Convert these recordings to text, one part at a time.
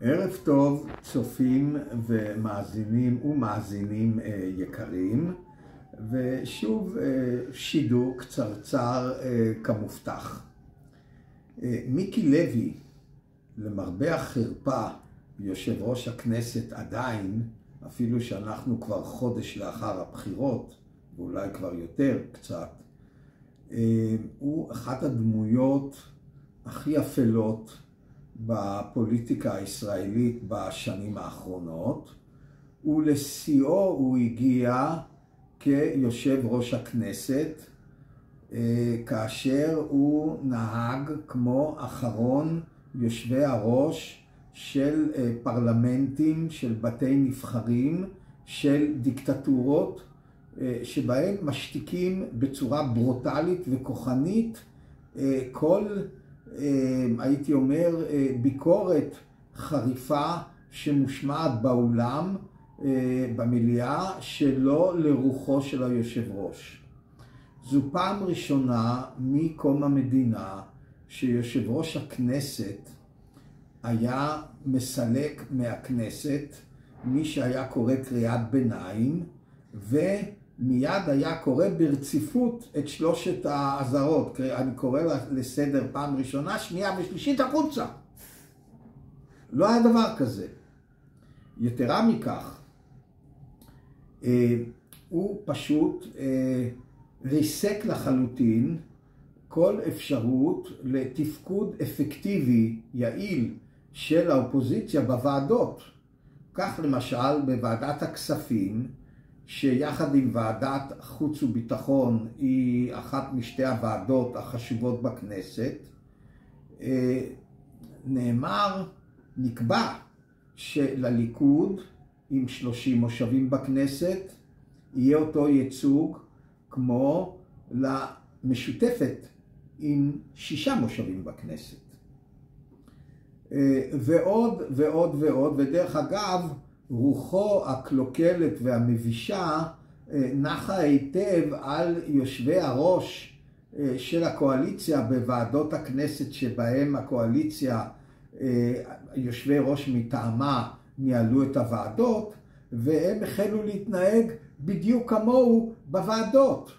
ערב טוב, צופים ומאזינים ומאזינים אה, יקרים, ושוב אה, שידור קצרצר אה, כמובטח. מיקי לוי, למרבה החרפה, יושב ראש הכנסת עדיין, אפילו שאנחנו כבר חודש לאחר הבחירות, ואולי כבר יותר קצת, הוא אחת הדמויות הכי אפלות בפוליטיקה הישראלית בשנים האחרונות, ולשיאו הוא הגיע כיושב ראש הכנסת, אה, כאשר הוא נהג כמו אחרון יושבי הראש של אה, פרלמנטים, של בתי נבחרים, של דיקטטורות, אה, שבהם משתיקים בצורה ברוטלית וכוחנית כל הייתי אומר, אה, ביקורת חריפה שמושמעת באולם, אה, במליאה, שלא לרוחו של היושב ראש. זו פעם ראשונה מקום המדינה שיושב ראש הכנסת היה מסלק מהכנסת מי שהיה קורא קריאת ביניים, ו... מיד היה קורא ברציפות את שלושת האזהרות. אני קורא לסדר פעם ראשונה, שנייה ושלישית החוצה. לא היה דבר כזה. יתרה מכך, אה, הוא פשוט אה, ריסק לחלוטין כל אפשרות לתפקוד אפקטיבי, יעיל, של האופוזיציה בוועדות. כך למשל בוועדת הכספים, שיחד עם ועדת חוץ וביטחון היא אחת משתי הוועדות החשובות בכנסת, אה, נאמר, נקבע שלליכוד עם 30 מושבים בכנסת יהיה אותו ייצוג כמו למשותפת עם שישה מושבים בכנסת. אה, ועוד ועוד ועוד, ודרך אגב, רוחו הקלוקלת והמבישה אה, נחה היטב על יושבי הראש אה, של הקואליציה בוועדות הכנסת שבהם הקואליציה, אה, יושבי ראש מטעמה ניהלו את הוועדות והם החלו להתנהג בדיוק כמוהו בוועדות.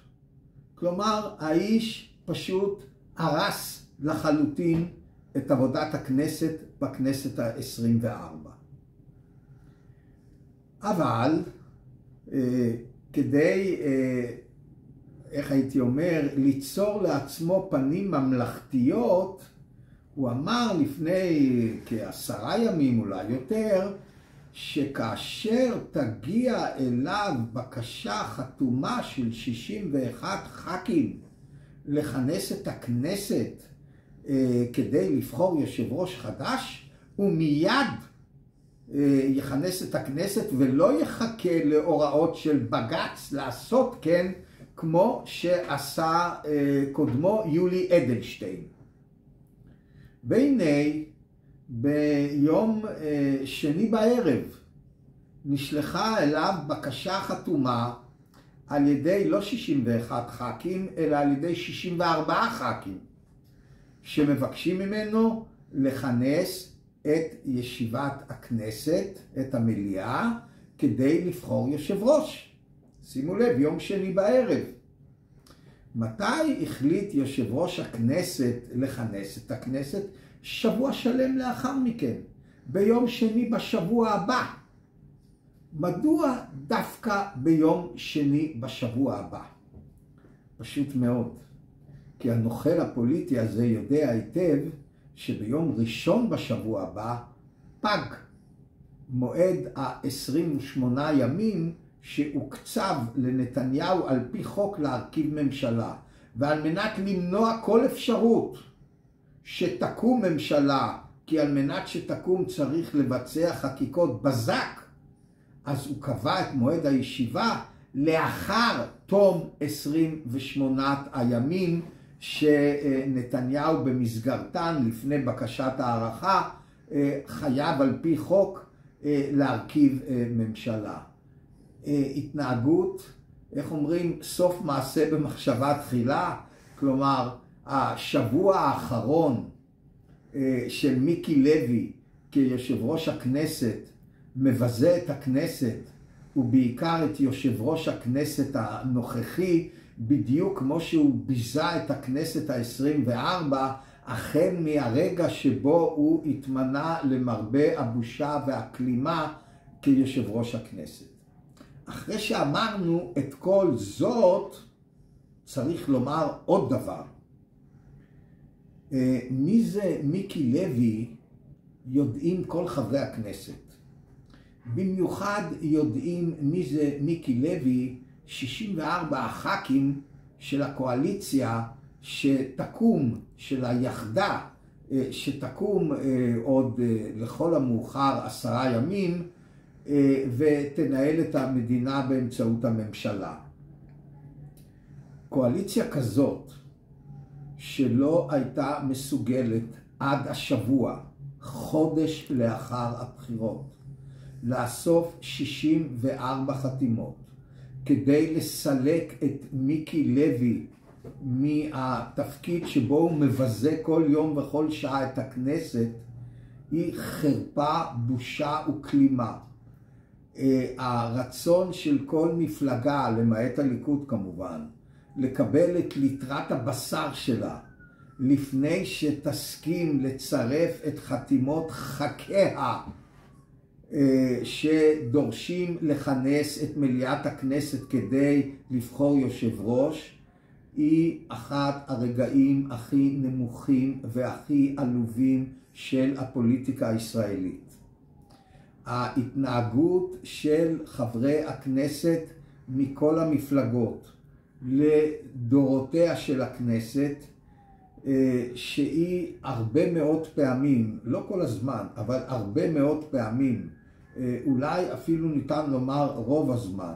כלומר, האיש פשוט הרס לחלוטין את עבודת הכנסת בכנסת ה-24. אבל אה, כדי, אה, איך הייתי אומר, ליצור לעצמו פנים ממלכתיות, הוא אמר לפני כעשרה ימים אולי יותר, שכאשר תגיע אליו בקשה חתומה של 61 ח"כים לכנס את הכנסת אה, כדי לבחור יושב ראש חדש, הוא מיד יכנס את הכנסת ולא יחכה להוראות של בג"ץ לעשות כן כמו שעשה אה, קודמו יולי אדלשטיין. והנה ביום אה, שני בערב נשלחה אליו בקשה חתומה על ידי לא 61 ח"כים אלא על ידי 64 ח"כים שמבקשים ממנו לכנס את ישיבת הכנסת, את המליאה, כדי לבחור יושב ראש. שימו לב, יום שני בערב. מתי החליט יושב ראש הכנסת לכנס את הכנסת? שבוע שלם לאחר מכן, ביום שני בשבוע הבא. מדוע דווקא ביום שני בשבוע הבא? פשוט מאוד. כי הנוכל הפוליטי הזה יודע היטב שביום ראשון בשבוע הבא פג מועד ה-28 ימים שהוקצב לנתניהו על פי חוק להרכיב ממשלה. ועל מנת למנוע כל אפשרות שתקום ממשלה, כי על מנת שתקום צריך לבצע חקיקות בזק, אז הוא קבע את מועד הישיבה לאחר תום 28 הימים שנתניהו במסגרתן, לפני בקשת הערכה, אה, חייב על פי חוק אה, להרכיב אה, ממשלה. התנהגות, איך אומרים, סוף מעשה במחשבה תחילה, כלומר, השבוע האחרון של מיקי לוי כיושב ראש הכנסת מבזה את הכנסת, ובעיקר את יושב ראש הכנסת הנוכחי, בדיוק כמו שהוא ביזה את הכנסת העשרים וארבע, החל מהרגע שבו הוא התמנה למרבה הבושה והכלימה כיושב ראש הכנסת. אחרי שאמרנו את כל זאת, צריך לומר עוד דבר. אה, מי זה מיקי לוי יודעים כל חברי הכנסת. במיוחד יודעים מי זה מיקי לוי, 64 הח"כים של הקואליציה שתקום, של היחדה, אה, שתקום אה, עוד לכל המאוחר עשרה ימים ותנהל את המדינה באמצעות הממשלה. קואליציה כזאת, שלא הייתה מסוגלת עד השבוע, חודש לאחר הבחירות, לאסוף 64 חתימות כדי לסלק את מיקי לוי מהתפקיד שבו הוא מבזה כל יום וכל שעה את הכנסת, היא חרפה, בושה וכלימה. אה, הרצון של כל מפלגה, למעט הליכוד כמובן, לקבל את ליטרת הבשר שלה לפני שתסכים לצרף את חתימות חכיה שדורשים לכנס את מליאת הכנסת כדי לבחור יושב ראש, היא אחת הרגעים הכי נמוכים והכי עלובים של הפוליטיקה הישראלית. ההתנהגות של חברי הכנסת מכל המפלגות לדורותיה של הכנסת, אה, שהיא הרבה מאוד פעמים, לא כל הזמן, אבל הרבה מאוד פעמים, אה, אולי אפילו ניתן לומר רוב הזמן,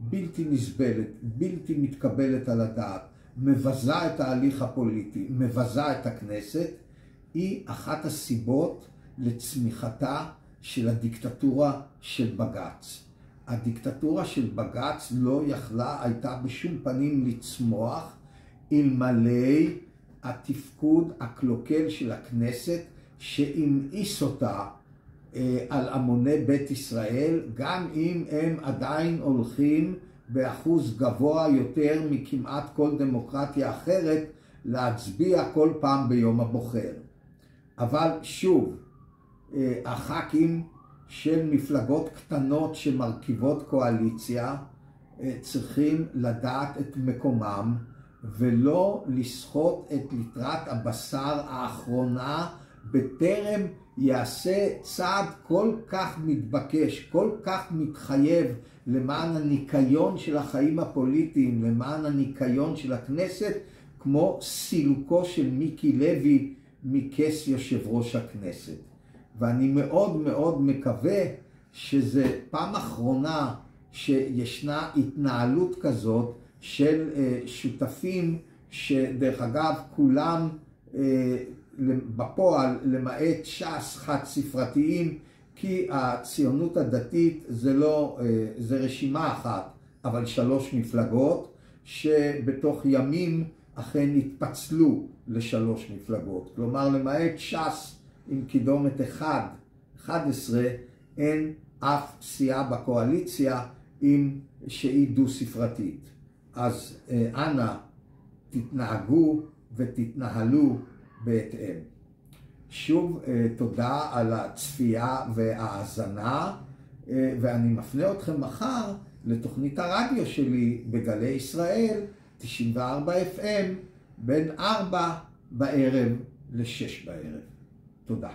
בלתי נסבלת, בלתי מתקבלת על הדעת, מבזה את ההליך הפוליטי, מבזה את הכנסת, היא אחת הסיבות לצמיחתה של הדיקטטורה של בג"ץ. הדיקטטורה של בג"ץ לא יכלה, הייתה בשום פנים לצמוח אלמלא התפקוד הקלוקל של הכנסת שהמאיס אותה אה, על המוני בית ישראל, גם אם הם עדיין הולכים באחוז גבוה יותר מכמעט כל דמוקרטיה אחרת להצביע כל פעם ביום הבוחר. אבל שוב, אה, הח"כים של מפלגות קטנות שמרכיבות קואליציה אה, צריכים לדעת את מקומם ולא לסחוט את ליטרת הבשר האחרונה בטרם יעשה צעד כל כך מתבקש, כל כך מתחייב למען הניקיון של החיים הפוליטיים, למען הניקיון של הכנסת, כמו סילוקו של מיקי לוי מכס יושב ראש הכנסת. ואני מאוד מאוד מקווה שזה פעם אחרונה שישנה התנהלות כזאת של אה, שותפים שדרך אגב כולם אה, בפועל למעט ש"ס חד ספרתיים כי הציונות הדתית זה לא, אה, זה רשימה אחת אבל שלוש מפלגות שבתוך ימים אכן התפצלו לשלוש מפלגות כלומר למעט ש"ס עם קידומת 1, 11, אין אף סיעה בקואליציה עם שהיא דו-ספרתית. אז אה, אנא תתנהגו ותתנהלו בהתאם. שוב אה, תודה על הצפייה וההאזנה, אה, ואני מפנה אתכם מחר לתוכנית הרדיו שלי בגלי ישראל, 94 FM, בין 4 בערב ל-6 בערב. תודה.